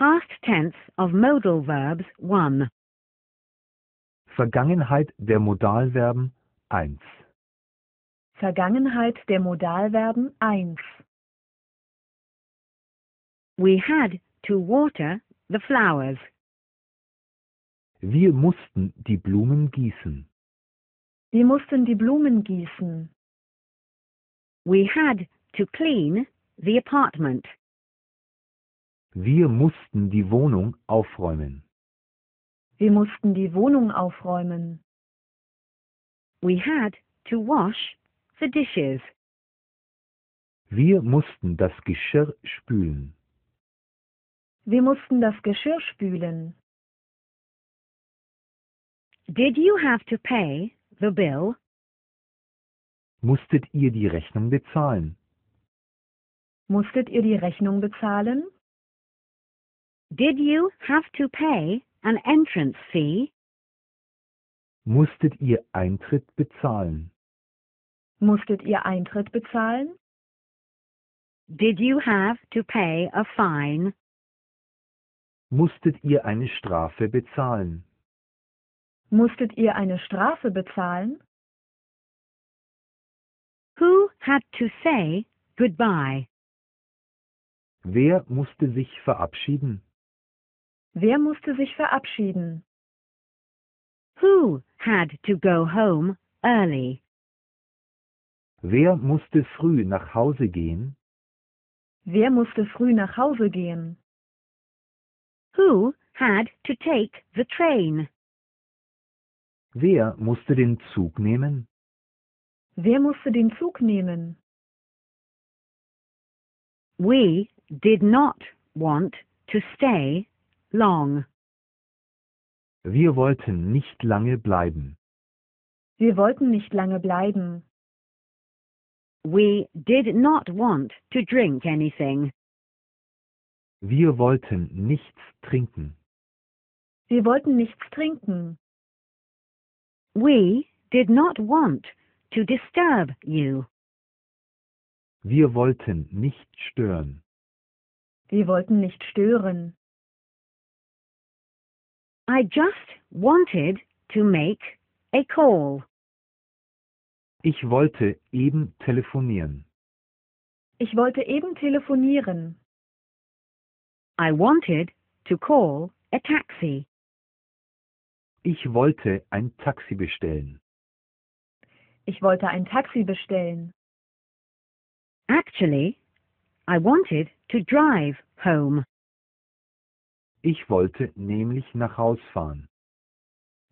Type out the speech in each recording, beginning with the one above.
Past tense of modal verbs 1. Vergangenheit der Modalverben 1. Vergangenheit der Modalverben 1. We had to water the flowers. Wir mussten die Blumen gießen. Wir mussten die Blumen gießen. We had to clean the apartment. Wir mussten die Wohnung aufräumen. Wir mussten die Wohnung aufräumen. We had to wash the dishes. Wir mussten das Geschirr spülen. Wir mussten das Geschirr spülen. Did you have to pay the bill? Musstet ihr die Rechnung bezahlen? Musstet ihr die Rechnung bezahlen? Did you have to pay an entrance fee? Musstet ihr Eintritt bezahlen? Musstet ihr Eintritt bezahlen? Did you have to pay a fine? Musstet ihr eine Strafe bezahlen? Musstet ihr eine Strafe bezahlen? Who had to say goodbye? Wer musste sich verabschieden? Wer musste sich verabschieden? Who had to go home early? Wer musste früh nach Hause gehen? Wer musste früh nach Hause gehen? Who had to take the train? Wer musste den Zug nehmen? Wer musste den Zug nehmen? We did not want to stay long. Wir wollten nicht lange bleiben. Wir wollten nicht lange bleiben. We did not want to drink anything. Wir wollten nichts trinken. Wir wollten nichts trinken. We did not want to disturb you. Wir wollten nicht stören. Wir wollten nicht stören. I just wanted to make a call. Ich wollte eben telefonieren. Ich wollte eben telefonieren. I wanted to call a taxi. Ich wollte ein Taxi bestellen. Ich wollte ein Taxi bestellen. Actually, I wanted to drive home. Ich wollte nämlich nach Haus fahren.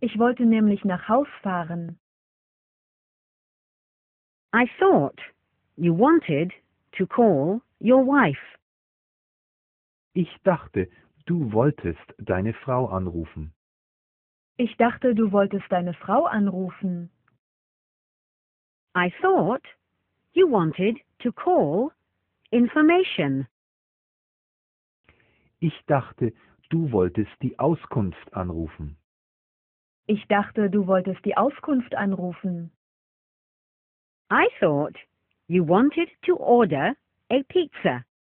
Ich wollte nämlich nach Haus fahren. I thought you wanted to call your wife. Ich dachte, du wolltest deine Frau anrufen. Ich dachte, du wolltest deine Frau anrufen. I thought you wanted to call information. Ich dachte, du wolltest die Auskunft anrufen. Ich dachte, du wolltest die Auskunft anrufen. I thought you wanted to order a pizza.